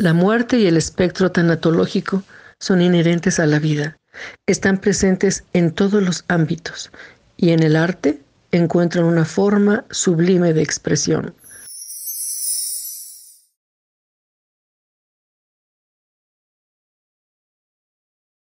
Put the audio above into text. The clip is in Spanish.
La muerte y el espectro tanatológico son inherentes a la vida, están presentes en todos los ámbitos y en el arte encuentran una forma sublime de expresión.